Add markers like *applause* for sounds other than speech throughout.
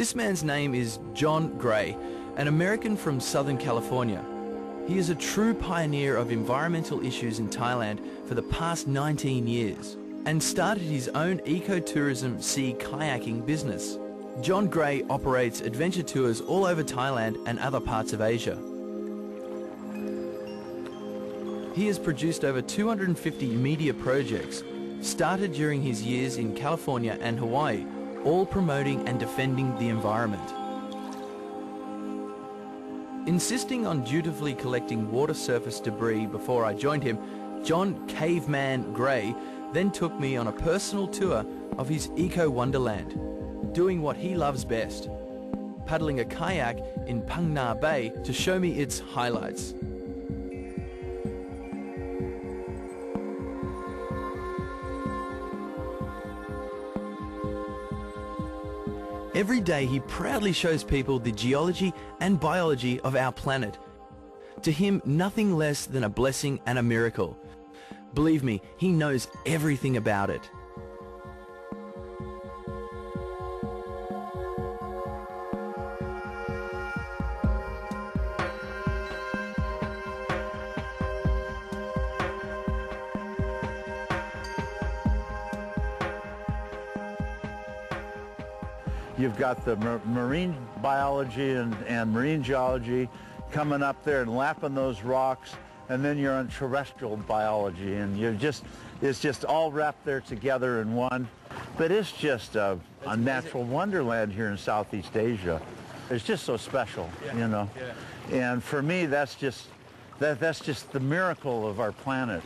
This man's name is John Gray, an American from Southern California. He is a true pioneer of environmental issues in Thailand for the past 19 years and started his own ecotourism sea kayaking business. John Gray operates adventure tours all over Thailand and other parts of Asia. He has produced over 250 media projects, started during his years in California and Hawaii, all promoting and defending the environment. Insisting on dutifully collecting water surface debris before I joined him, John Caveman Gray then took me on a personal tour of his eco wonderland, doing what he loves best, paddling a kayak in Phang Nga Bay to show me its highlights. Every day he proudly shows people the geology and biology of our planet. To him, nothing less than a blessing and a miracle. Believe me, he knows everything about it. You've got the mar marine biology and, and marine geology coming up there and lapping those rocks, and then you're on terrestrial biology, and you're just, it's just all wrapped there together in one. But it's just a, a natural wonderland here in Southeast Asia. It's just so special, Yeah, you know. yeah. And for me, that's just, that, that's just the miracle of our planet.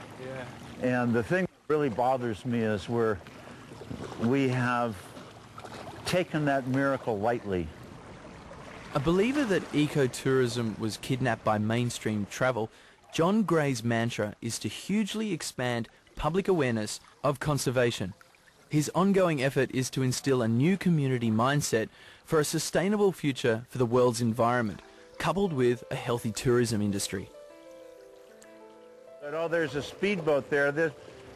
Yeah. And the thing that really bothers me is we're, we have taken that miracle lightly. A believer that ecotourism was kidnapped by mainstream travel, John Gray's mantra is to hugely expand public awareness of conservation. His ongoing effort is to instill a new community mindset for a sustainable future for the world's environment, coupled with a healthy tourism industry. But, oh, there's a speedboat there. This,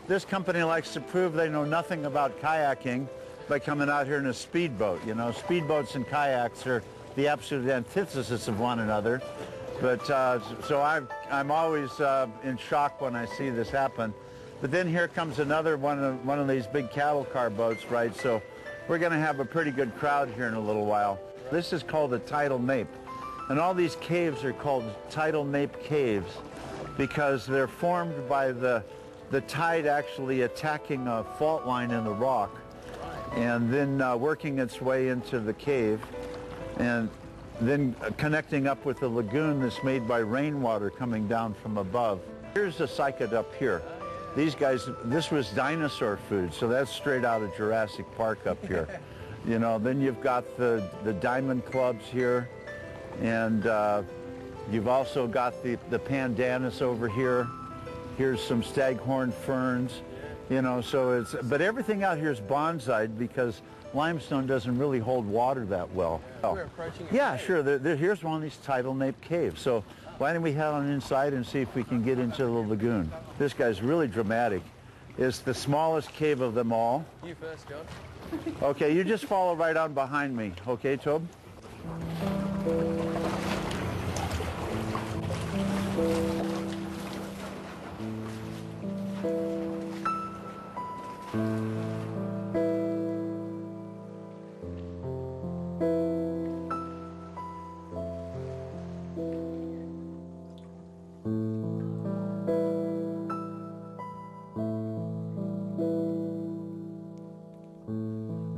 this company likes to prove they know nothing about kayaking by coming out here in a speedboat. You know, speedboats and kayaks are the absolute antithesis of one another. But uh, so I'm, I'm always uh, in shock when I see this happen. But then here comes another one of, one of these big cattle car boats, right? So we're going to have a pretty good crowd here in a little while. This is called the Tidal Nape. And all these caves are called Tidal Nape Caves because they're formed by the, the tide actually attacking a fault line in the rock and then uh, working its way into the cave and then connecting up with the lagoon that's made by rainwater coming down from above. Here's the cycad up here. These guys, this was dinosaur food, so that's straight out of Jurassic Park up here. *laughs* you know, then you've got the, the diamond clubs here, and uh, you've also got the, the pandanus over here. Here's some staghorn ferns, you know, so it's, but everything out here is bonsai because limestone doesn't really hold water that well. We're approaching Yeah, sure. There, there- here's one of these tidal nape caves. So why don't we head on inside and see if we can get into the lagoon? This guy's really dramatic. It's the smallest cave of them all. You first, John. Okay, you just follow right on behind me. Okay, Tob?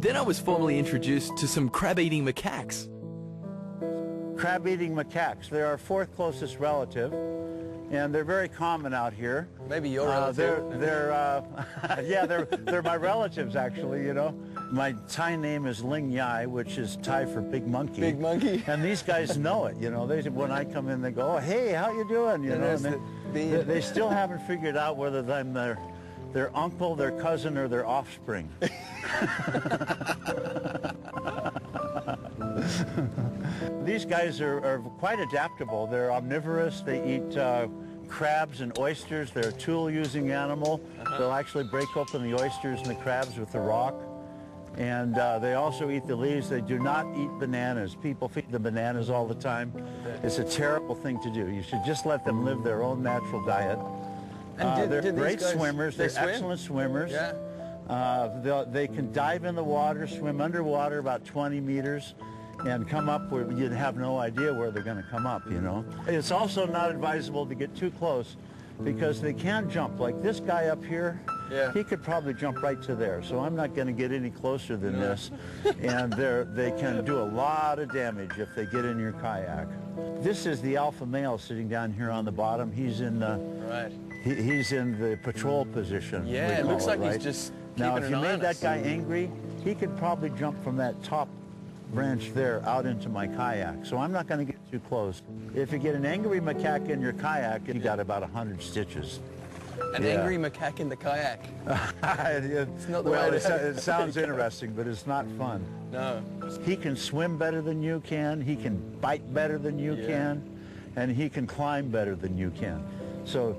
Then I was formally introduced to some crab-eating macaques. Crab-eating macaques. They're our fourth closest relative, and they're very common out here. Maybe your Uh, relative. they're, they're, uh, *laughs* yeah, they're, they're my relatives, actually, you know. My Thai name is Ling Yai, which is Thai for big monkey. Big monkey. *laughs* And these guys know it, you know. They, when I come in, they go, oh, hey, how you doing? You And know, there's and the they, they, they still haven't figured out whether I'm their, their uncle, their cousin, or their offspring. *laughs* These guys are, are quite adaptable. They're omnivorous. They eat uh, crabs and oysters. They're a tool-using animal. They'll actually break open the oysters and the crabs with the rock. And uh, they also eat the leaves. They do not eat bananas. People feed them bananas all the time. It's a terrible thing to do. You should just let them live their own natural diet. And Uh, did- they're did great guys- swimmers. they They're swim? excellent swimmers. Yeah. Uh, they can dive in the water, swim underwater about 20 meters, and come up where you'd have no idea where they're going to come up, you know. It's also not advisable to get too close because they can jump. Like this guy up here, Yeah. he could probably jump right to there. So I'm not going to get any closer than this. and they're, can do a lot of damage if they get in your kayak. This is the alpha male sitting down here on the bottom. He's in the, Right. he, he's in the patrol position. Yeah, it looks like he's just Now, if you made on that guy angry, he could probably jump from that top branch there out into my kayak. So I'm not going to get too close. If you get an angry macaque in your kayak, you got about 100 stitches. An Yeah. angry macaque in the kayak. *laughs* it's not the well, way to it, sounds *laughs* interesting, but it's not fun. No. He can swim better than you can. He can bite better than you Yeah. can. And he can climb better than you can. So